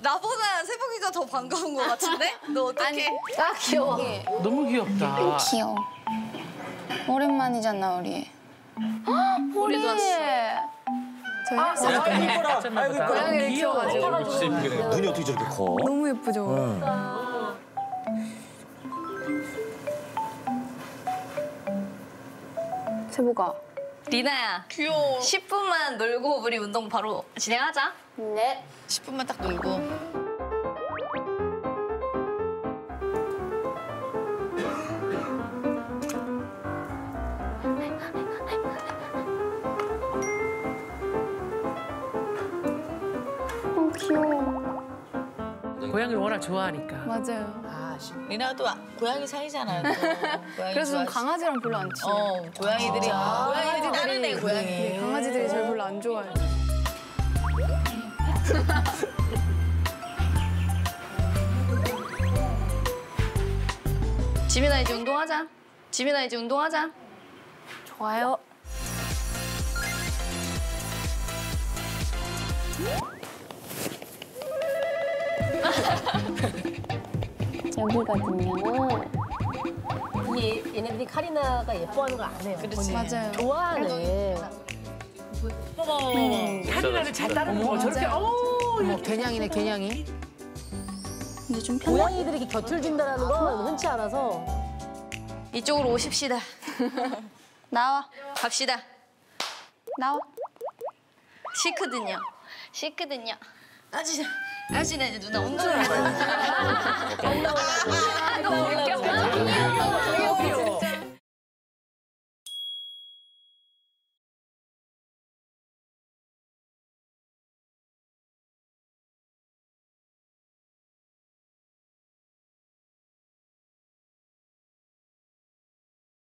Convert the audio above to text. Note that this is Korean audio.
나보다 세복이가 더 반가운 것 같은데? 너 어떻게? 아 귀여워. 너무 귀엽다. 귀여워. 오랜만이잖아 우리. 우리도 왔어. 저희 헬스 고양이를 키워가지고 눈이 어떻게 저렇게 커? 너무 예쁘죠. 세보가. 리나야. 귀여워. 10분만 놀고 우리 운동 바로 진행하자. 네. 10분만 딱 놀고. 어 귀여워. 고양이를 워낙 좋아하니까. 맞아요. 아, 리나도 아- 고양이 사이잖아요. 또. 고양이 그래서 좀 좋아하시- 강아지랑 별로 안 친해요. 어, 고양이들이 고양이들이 다른 애 고양이. 네, 강아지들이 절 별로 안 좋아해요. 지민아 이제 운동하자. 지민아 이제 운동하자. 좋아요. 여기거든요. 이 얘네들이 카리나가 예뻐하는 걸 안 해요. 그렇지. 맞아요. 좋아하네. 카리나를 잘 따르는 거 저렇게 어우 어머 개냥이네 개냥이. 이제 좀 편해. 고양이들이 이렇게 곁을 둔다는 건 흔치 않아서. 이쪽으로 오십시다. 나와. 갑시다. 나와. 싫거든요. 싫거든요. 아지나, 아지나 이제 누나 운동을 할거